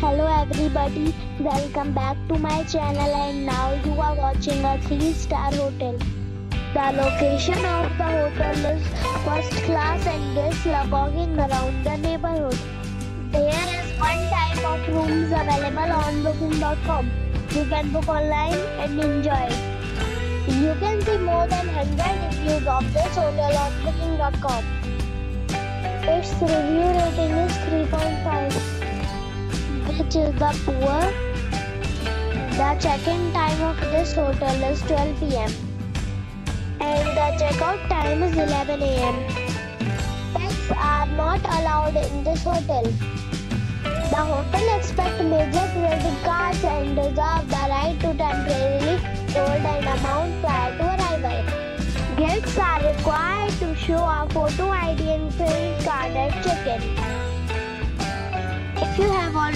Hello everybody, welcome back to my channel and now you are watching a 3-star hotel. The location of the hotel is first class and guests love walking around the neighborhood. There is one type of rooms available on booking.com. You can book online and enjoy. You can see more than 100 reviews of this hotel on booking.com. Its review rating is 3.5, which is the poor. The check-in time of this hotel is 12 pm and the checkout time is 11 am. Pets are not allowed in this hotel. The hotel expects major credit cards and reserve the right to temporarily hold an amount prior to arrival. Guests are required to show a photo ID and credit card at check-in.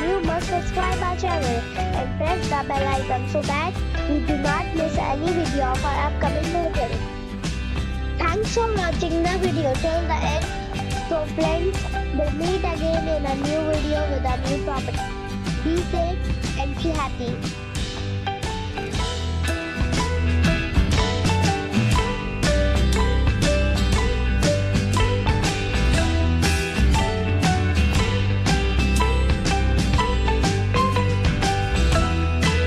you must subscribe our channel and press the bell icon so that you do not miss any video of our upcoming hotel. Thanks for watching the video till the end. So friends, we'll meet again in a new video with a new property. Be safe and be happy.